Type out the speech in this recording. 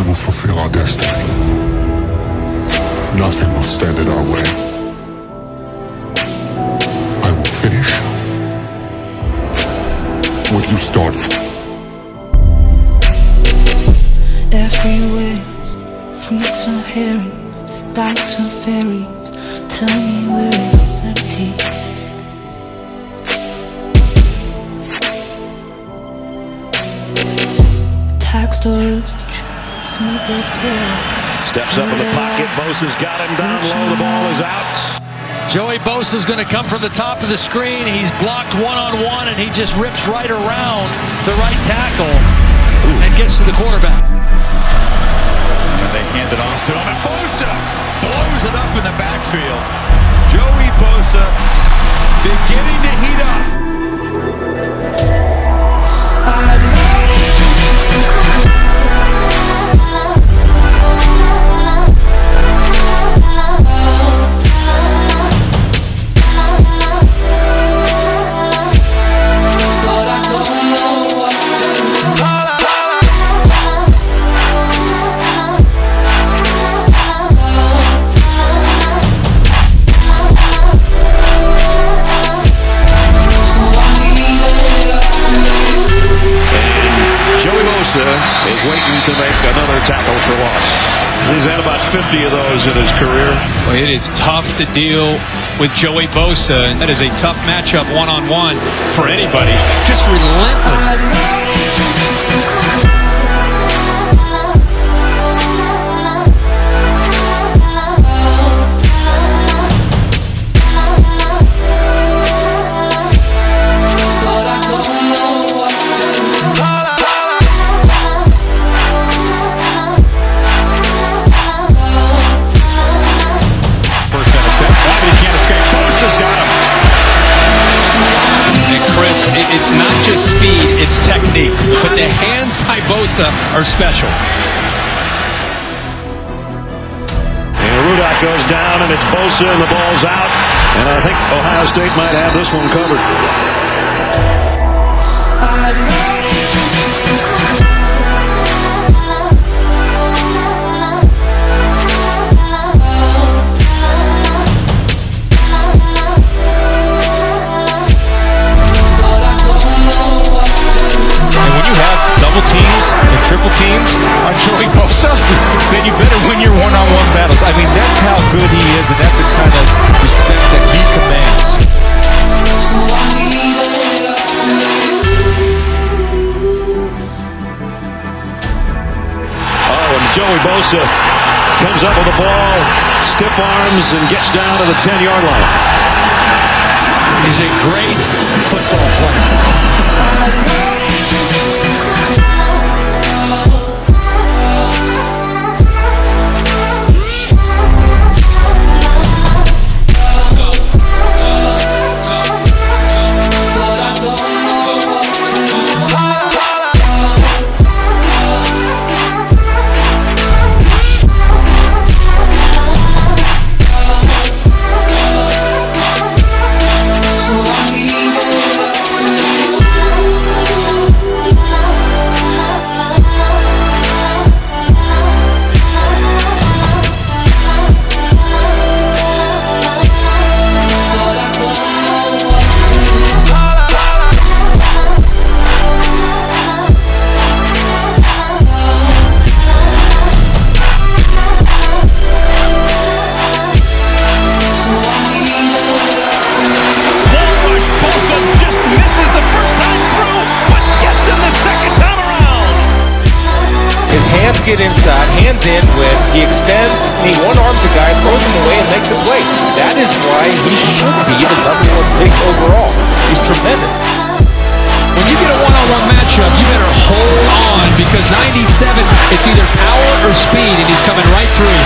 I will fulfill our destiny. Nothing will stand in our way. I will finish what you started. Everywhere, fruits and herrings, dykes and fairies. Tell me where it's empty. Tax the. Steps up in the pocket. Bosa's got him down low. The ball is out. Joey Bosa's going to come from the top of the screen. He's blocked one-on-one, -on -one, and he just rips right around the right tackle Ooh. and gets to the quarterback. And they hand it off to him, is waiting to make another tackle for loss. He's had about 50 of those in his career. Well, it is tough to deal with Joey Bosa, and that is a tough matchup one-on-one -on -one for anybody. Just relentless. It's not just speed, it's technique. But the hands by Bosa are special. And Rudock goes down, and it's Bosa, and the ball's out. And I think Ohio State might have this one covered. Is, and that's the kind of respect that he commands. Oh, and Joey Bosa comes up with the ball, stiff arms, and gets down to the 10-yard line. He's a great football player. Get inside, hands in when he extends, he one arms a guy, throws him away, and makes a play. That is why he should be the number one pick overall. He's tremendous. When you get a one-on-one matchup, you better hold on because 97, it's either power or speed, and he's coming right through.